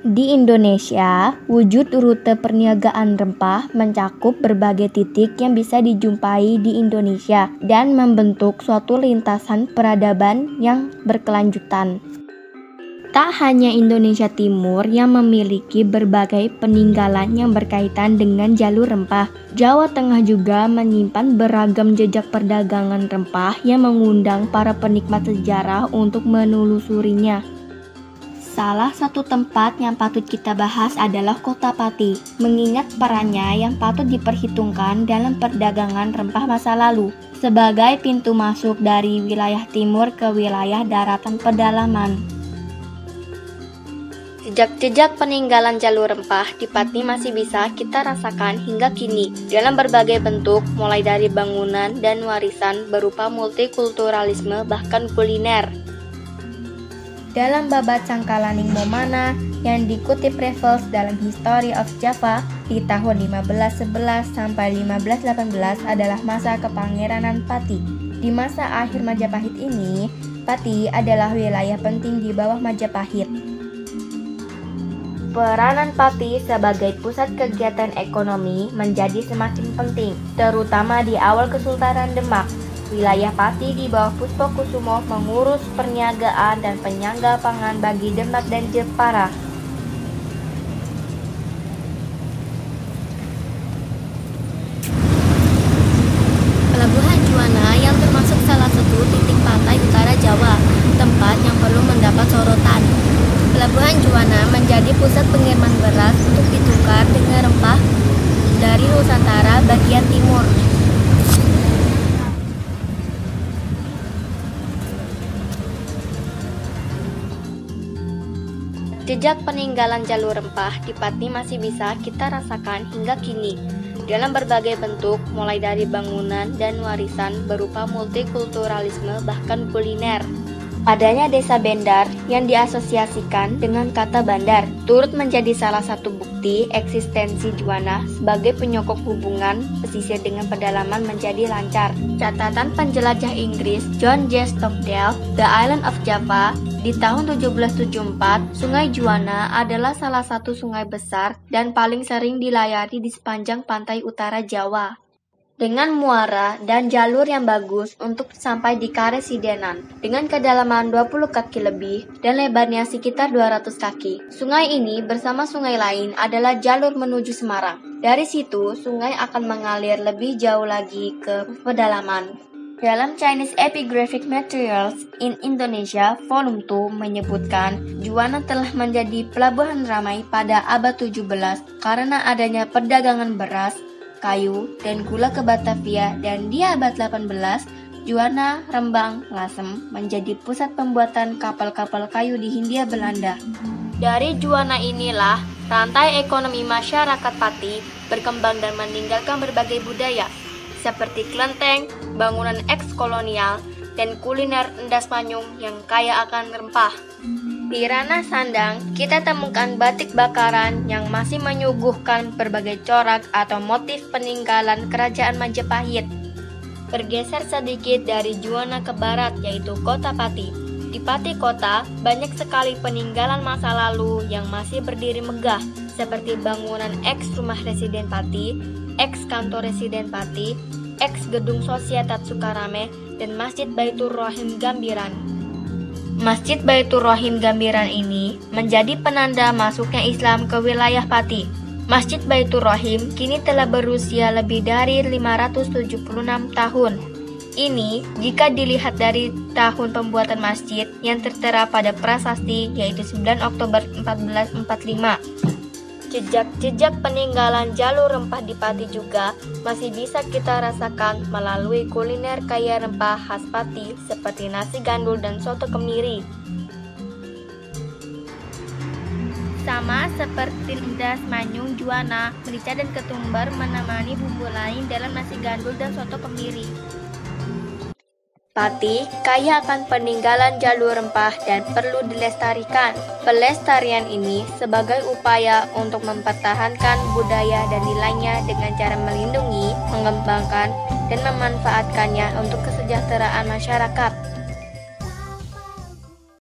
Di Indonesia, wujud rute perniagaan rempah mencakup berbagai titik yang bisa dijumpai di Indonesia dan membentuk suatu lintasan peradaban yang berkelanjutan. Tak hanya Indonesia Timur yang memiliki berbagai peninggalan yang berkaitan dengan jalur rempah, Jawa Tengah juga menyimpan beragam jejak perdagangan rempah yang mengundang para penikmat sejarah untuk menelusurinya. Salah satu tempat yang patut kita bahas adalah Kota Pati, mengingat perannya yang patut diperhitungkan dalam perdagangan rempah masa lalu, sebagai pintu masuk dari wilayah timur ke wilayah daratan pedalaman. Jejak-jejak peninggalan jalur rempah di Pati masih bisa kita rasakan hingga kini. Dalam berbagai bentuk mulai dari bangunan dan warisan berupa multikulturalisme bahkan kuliner dalam babat Sangkalaning Momana yang dikutip Raffles dalam History of Java di tahun 1511 sampai 1518 adalah masa kepangeranan Pati. Di masa akhir Majapahit ini, Pati adalah wilayah penting di bawah Majapahit. Peranan Pati sebagai pusat kegiatan ekonomi menjadi semakin penting, terutama di awal Kesultanan Demak Wilayah Pati di bawah Puspo Kusumo mengurus perniagaan dan penyangga pangan bagi Demak dan Jepara. Pelabuhan Juwana yang termasuk salah satu titik pantai utara Jawa, tempat yang perlu mendapat sorotan. Pelabuhan Juwana menjadi pusat pengiriman beras untuk ditukar dengan rempah dari Nusantara Jejak peninggalan jalur rempah di Pati masih bisa kita rasakan hingga kini dalam berbagai bentuk mulai dari bangunan dan warisan berupa multikulturalisme bahkan kuliner. Adanya desa Bendar yang diasosiasikan dengan kata bandar turut menjadi salah satu bukti eksistensi Juwana sebagai penyokong hubungan pesisir dengan pedalaman menjadi lancar. Catatan penjelajah Inggris John J. Stockdale, The Island of Java, di tahun 1774, Sungai Juana adalah salah satu sungai besar dan paling sering dilayari di sepanjang pantai utara Jawa. Dengan muara dan jalur yang bagus untuk sampai di Karesidenan, dengan kedalaman 20 kaki lebih dan lebarnya sekitar 200 kaki. Sungai ini bersama sungai lain adalah jalur menuju Semarang. Dari situ, sungai akan mengalir lebih jauh lagi ke pedalaman. Dalam Chinese Epigraphic Materials in Indonesia Volume 2 menyebutkan Juwana telah menjadi pelabuhan ramai pada abad 17 karena adanya perdagangan beras, kayu, dan gula ke Batavia dan di abad 18 Juwana, Rembang, Lasem menjadi pusat pembuatan kapal-kapal kayu di Hindia Belanda. Dari Juwana inilah rantai ekonomi masyarakat Pati berkembang dan meninggalkan berbagai budaya, seperti kelenteng, bangunan eks-kolonial, dan kuliner endas manyung yang kaya akan rempah. Di ranah sandang, kita temukan batik bakaran yang masih menyuguhkan berbagai corak atau motif peninggalan kerajaan Majapahit. Bergeser sedikit dari Juwana ke barat yaitu Kota Pati. Di Pati Kota, banyak sekali peninggalan masa lalu yang masih berdiri megah, seperti bangunan eks rumah residen Pati, ex kantor residen Pati, ex gedung Sosietat Sukarame, dan Masjid Baitur Rohim Gambiran. Masjid Baitur Rohim Gambiran ini menjadi penanda masuknya Islam ke wilayah Pati. Masjid Baitur Rohim kini telah berusia lebih dari 576 tahun. Ini jika dilihat dari tahun pembuatan masjid yang tertera pada prasasti yaitu 9 Oktober 1445. Jejak-jejak peninggalan jalur rempah di Pati juga masih bisa kita rasakan melalui kuliner kaya rempah khas Pati seperti nasi gandul dan soto kemiri. Sama seperti lindas manyung, juana, merica dan ketumbar menemani bumbu lain dalam nasi gandul dan soto kemiri. Pati kaya akan peninggalan jalur rempah dan perlu dilestarikan. Pelestarian ini sebagai upaya untuk mempertahankan budaya dan nilainya dengan cara melindungi, mengembangkan, dan memanfaatkannya untuk kesejahteraan masyarakat.